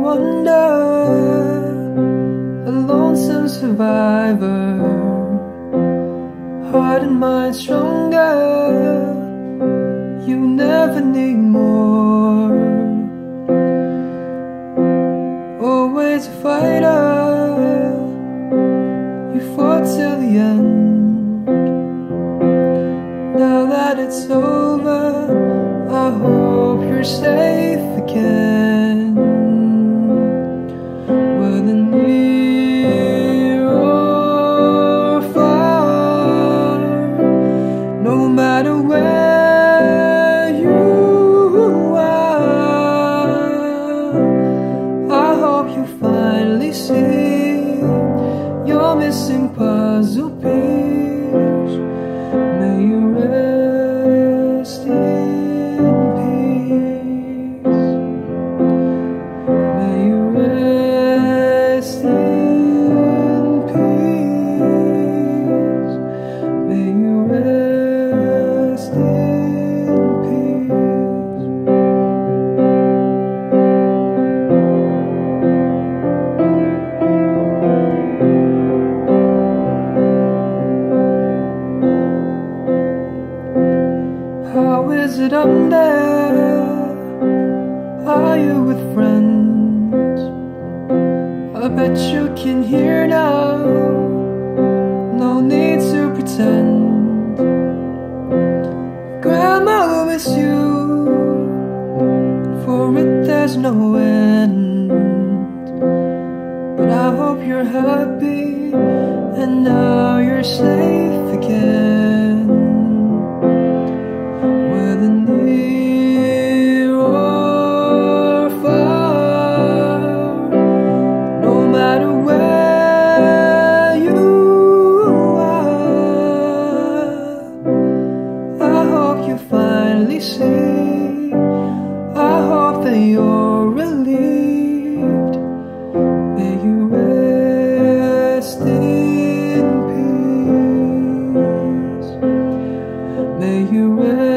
Wonder, a lonesome survivor, heart and mind stronger. You never need more. Always a fighter, you fought till the end. Now that it's over, I hope you're safe again. See. Your missing puzzle it up there? Are you with friends? I bet you can hear now. No need to pretend. Grandma will miss you. For it there's no end. But I hope you're happy and now you're safe you're relieved. May you rest in peace. May you rest.